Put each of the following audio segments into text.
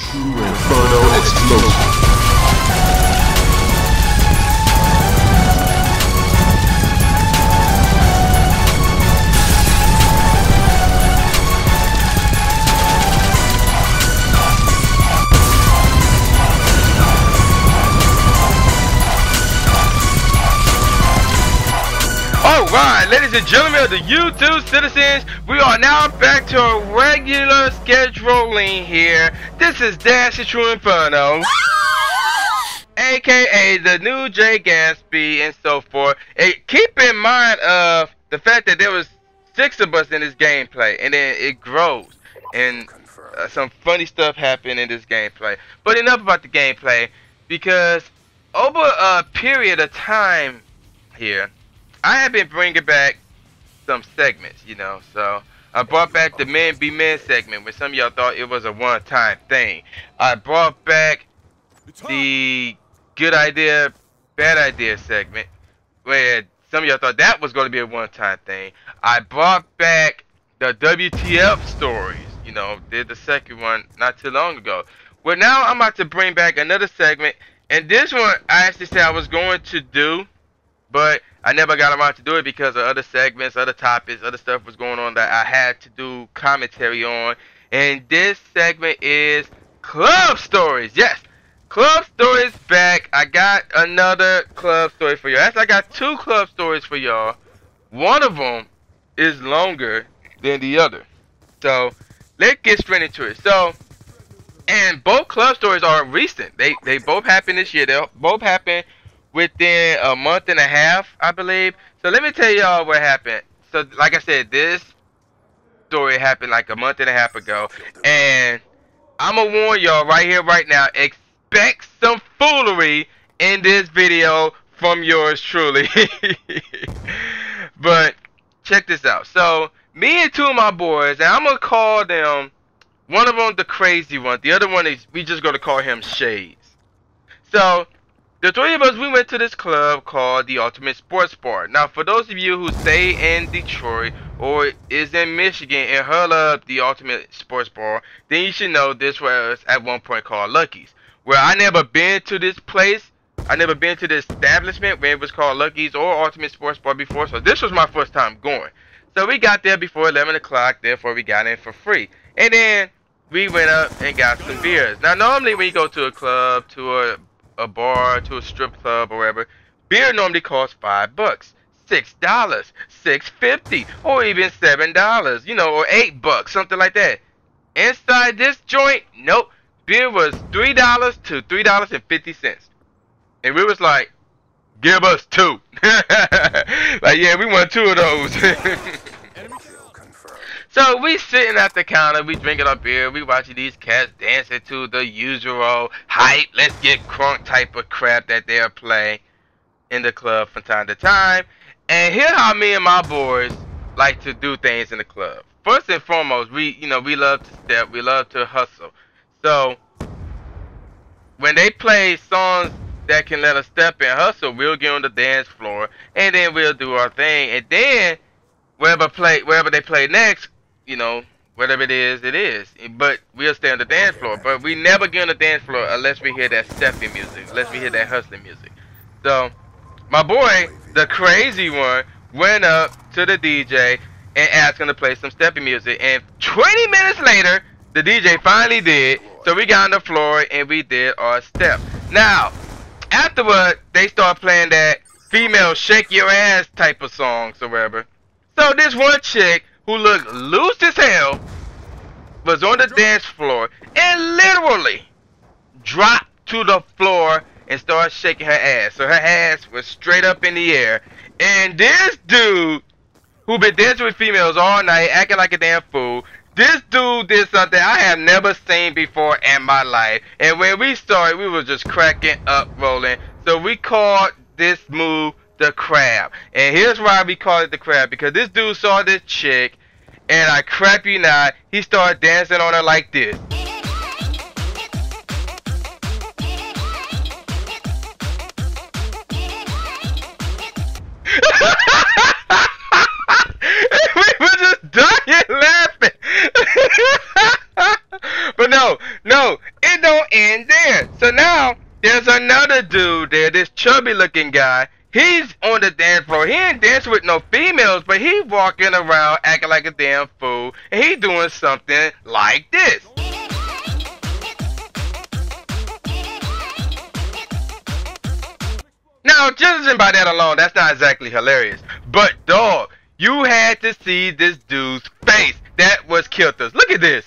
Tru Inferno Explosion. Alright, ladies and gentlemen of the YouTube citizens, we are now back to our regular scheduling here. This is Dash the Tru Inferno, aka the new Jay Gatsby and so forth. And keep in mind of the fact that there was six of us in this gameplay, and then it grows, and uh, some funny stuff happened in this gameplay. But enough about the gameplay, because over a period of time here, I have been bringing back some segments, you know. So I brought back the Men Be Men segment, where some of y'all thought it was a one-time thing. I brought back the Good Idea, Bad Idea segment, where some of y'all thought that was going to be a one-time thing. I brought back the WTF stories, you know, did the second one not too long ago. Well, now I'm about to bring back another segment, and this one I actually said I was going to do, but I never got around to do it because of other segments, other topics, other stuff was going on that I had to do commentary on. And this segment is club stories. Yes, club stories back. I got another club story for y'all. Actually, I got two club stories for y'all. One of them is longer than the other. So let's get straight into it. So, and both club stories are recent. They they both happened this year. They both happened within a month and a half, I believe. So let me tell y'all what happened. So like I said, this story happened like a month and a half ago, and I'm gonna warn y'all right here, right now. Expect some foolery in this video from yours truly. but check this out. So me and two of my boys, and I'm gonna call them. One of them the crazy one. The other one is we just gonna call him Shades. So the three of us, we went to this club called the Ultimate Sports Bar. Now, for those of you who stay in Detroit or is in Michigan and heard of the Ultimate Sports Bar, then you should know this was at one point called Lucky's. Where I never been to this place, I never been to this establishment where it was called Lucky's or Ultimate Sports Bar before, so this was my first time going. So we got there before 11 o'clock, therefore we got in for free. And then we went up and got some beers. Now, normally when you go to a club, to a a bar to a strip club or wherever, beer normally costs five bucks, six dollars, six fifty, or even seven dollars, you know, or eight bucks, something like that. Inside this joint, nope, beer was three dollars to three dollars and fifty cents, and we was like, give us two, like yeah, we want two of those. So we sitting at the counter, we drinking our beer, we watching these cats dancing to the usual hype, let's get crunk type of crap that they'll play in the club from time to time. And here how me and my boys like to do things in the club. First and foremost, we you know we love to step, we love to hustle. So when they play songs that can let us step and hustle, we'll get on the dance floor and then we'll do our thing. And then wherever play wherever they play next, you know, whatever it is, it is. But we'll stay on the dance floor. But we never get on the dance floor unless we hear that stepping music, unless we hear that hustling music. So, my boy, the crazy one, went up to the DJ and asked him to play some stepping music. And 20 minutes later, the DJ finally did. So we got on the floor and we did our step. Now, afterward, they start playing that female shake your ass type of songs or whatever. So this one chick who looked loose as hell was on the dance floor and literally dropped to the floor and started shaking her ass. So her ass was straight up in the air. And this dude who been dancing with females all night, acting like a damn fool, this dude did something I have never seen before in my life. And when we started, we were just cracking up, rolling. So we called this move the crab. And here's why we call it the crab. Because this dude saw this chick, and I crap you not, he started dancing on her like this. we were just dying laughing. but no, no, it don't end there. So now there's another dude there, this chubby looking guy. He's on the dance floor. He ain't dancing with no females, but he walking around acting like a damn fool, and he doing something like this. Now, judging by that alone, that's not exactly hilarious. But dog, you had to see this dude's face. That was killed us. Look at this.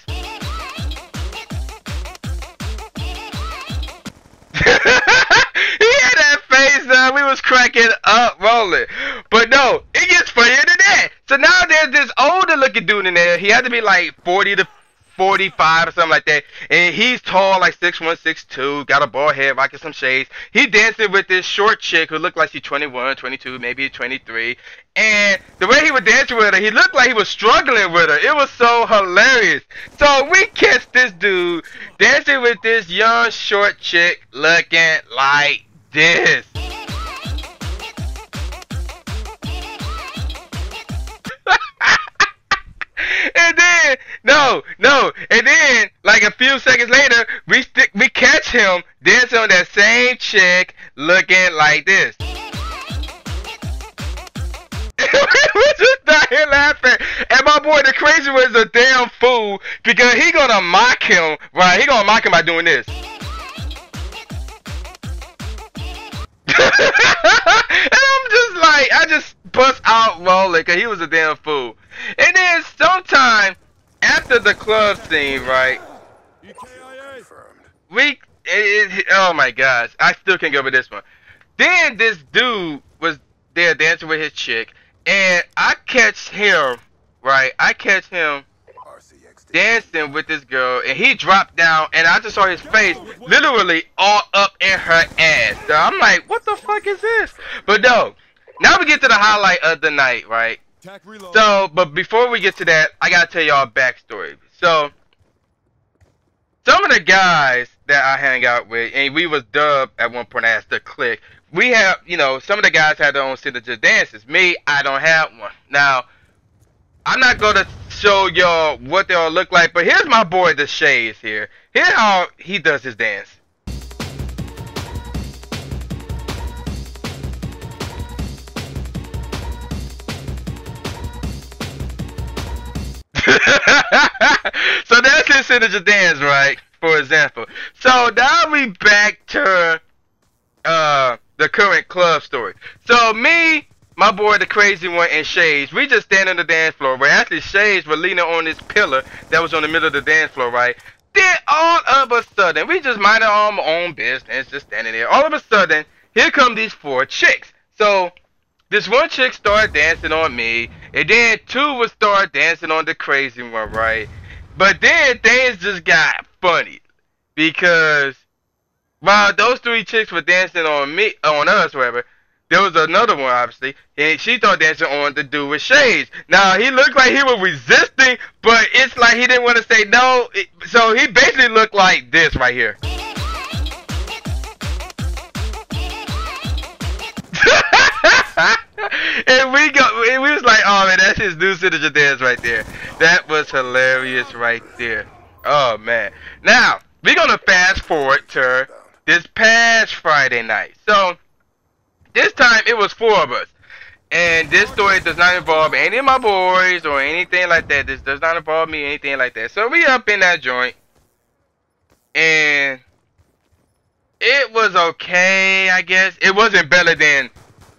Cracking up, rolling. But no, it gets funnier than that. So now there's this older looking dude in there. He had to be like 40 to 45 or something like that. And he's tall, like 6'1", 6'2", got a bald head, rocking some shades. He dancing with this short chick who looked like she's 21, 22, maybe 23. And the way he was dancing with her, he looked like he was struggling with her. It was so hilarious. So we catch this dude dancing with this young short chick looking like this. No, no, and then like a few seconds later, we stick, we catch him dancing on that same chick, looking like this. we just dying laughing, and my boy the crazy one is a damn fool because he gonna mock him, right? He gonna mock him by doing this. and I'm just like, I just bust out rolling because he was a damn fool. And then sometime after the club scene, right? We, it, it, oh my gosh, I still can't get over this one. Then this dude was there dancing with his chick, and I catch him, right? I catch him dancing with this girl, and he dropped down, and I just saw his face literally all up in her ass. So I'm like, what the fuck is this? But no, now we get to the highlight of the night, right? So, but before we get to that, I gotta tell y'all a backstory. So, some of the guys that I hang out with, and we was dubbed at one point as the clique. We have, you know, some of the guys had their own signature dances. Me, I don't have one. Now, I'm not gonna show y'all what they all look like, but here's my boy the Shades here. Here's how he does his dance. so that's his signature dance, right? For example. So now we back to uh the current club story. So me, my boy the crazy one, and Shades, we just stand on the dance floor. Where actually Shades were leaning on this pillar that was on the middle of the dance floor, right? Then all of a sudden, we just minding our own business, just standing there. All of a sudden, here come these four chicks. So this one chick started dancing on me, and then two would start dancing on the crazy one, right? But then things just got funny because while those three chicks were dancing on me, on us, whatever, there was another one, obviously, and she started dancing on the dude with shades. Now he looked like he was resisting, but it's like he didn't want to say no, so he basically looked like this right here. And we go, and we was like, oh man, that's his new signature dance right there. That was hilarious right there. Oh man. Now we're gonna fast forward to this past Friday night. So this time it was four of us. And this story does not involve any of my boys or anything like that. This does not involve me, anything like that. So we up in that joint. And it was okay, I guess. It wasn't better than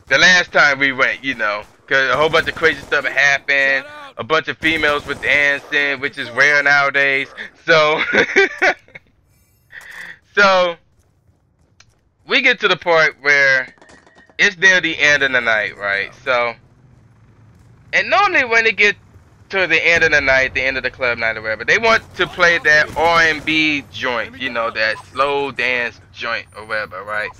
the last time we went, you know. Because a whole bunch of crazy stuff happened. A bunch of females were dancing, which is rare nowadays. So, so we get to the part where it's near the end of the night, right? So, and normally when it get to the end of the night, the end of the club night or whatever, they want to play that R&B joint, you know, that slow dance joint or whatever, right?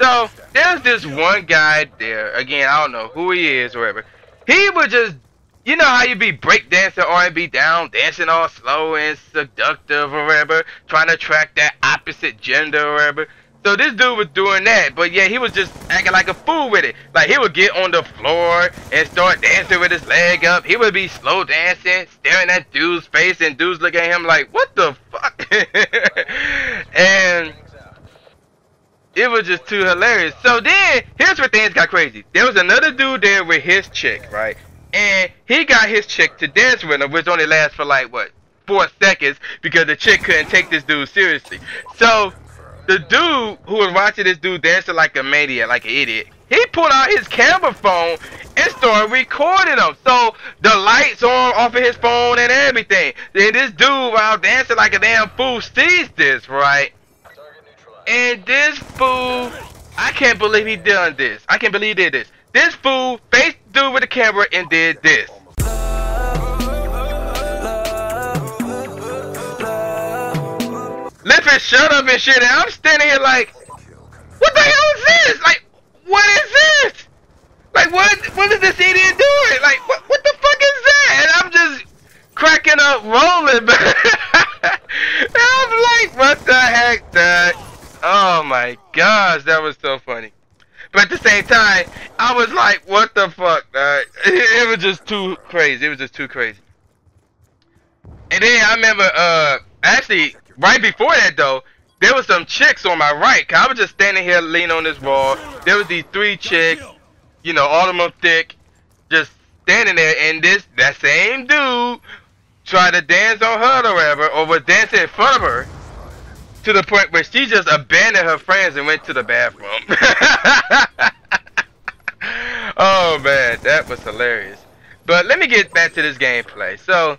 So there's this one guy there. Again, I don't know who he is or whatever. He would just, you know how you be breakdancing R&B down, dancing all slow and seductive or whatever, trying to attract that opposite gender or whatever. So this dude was doing that, but yeah, he was just acting like a fool with it. Like he would get on the floor and start dancing with his leg up. He would be slow dancing, staring at dude's face, and dudes look at him like, "What the fuck?" And it was just too hilarious. So then, here's where things got crazy. There was another dude there with his chick, right? And he got his chick to dance with him, which only lasts for like what four seconds because the chick couldn't take this dude seriously. So the dude who was watching this dude dancing like a maniac, like an idiot, he pulled out his camera phone and started recording him. So the lights on off of his phone and everything. Then this dude, while dancing like a damn fool, sees this, right? And this fool, I can't believe he done this. I can't believe he did this. This fool faced the dude with the camera and did this. His shirt up and shit, and I'm standing here like, what the hell is this? Like, what is this? Like, what? What is this idiot doing? Like, what? What the fuck is that? And I'm just cracking up, rolling. and I'm like, what the heck, that? Oh my gosh, that was so funny. But at the same time, I was like, what the fuck? It, it was just too crazy. It was just too crazy. And then I remember, uh, actually, right before that though, there was some chicks on my right. I was just standing here leaning on this wall. There was these three chicks, you know, all of them thick, just standing there. And this, that same dude tried to dance on her or whatever, or was dancing in front of her to the point where she just abandoned her friends and went to the bathroom. oh man, that was hilarious. But let me get back to this gameplay. So,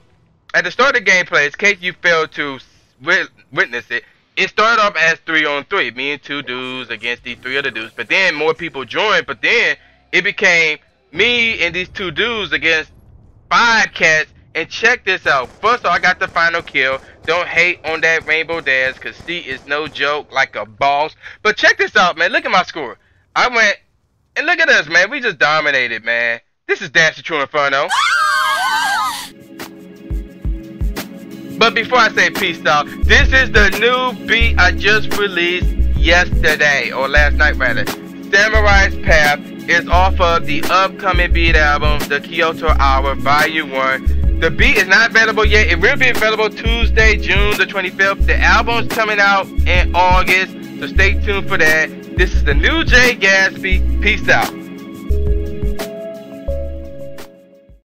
at the start of the gameplay, in case you failed to witness it, it started off as three on three, me and two dudes against these three other dudes. But then more people joined. But then it became me and these two dudes against five cats and check this out. First all, I got the final kill. Don't hate on that Rainbow Dash, because she is no joke, like a boss. But check this out, man. Look at my score. I went, and look at us, man. We just dominated, man. This is Dash the Tru Inferno. But before I say peace out, this is the new beat I just released yesterday, or last night rather. Samurai's Path is off of the upcoming beat album, The Kyoto Hour Volume 1. The beat is not available yet. It will be available Tuesday, June the 25th. The album's coming out in August, so stay tuned for that. This is the new Jay Gatsby. Peace out.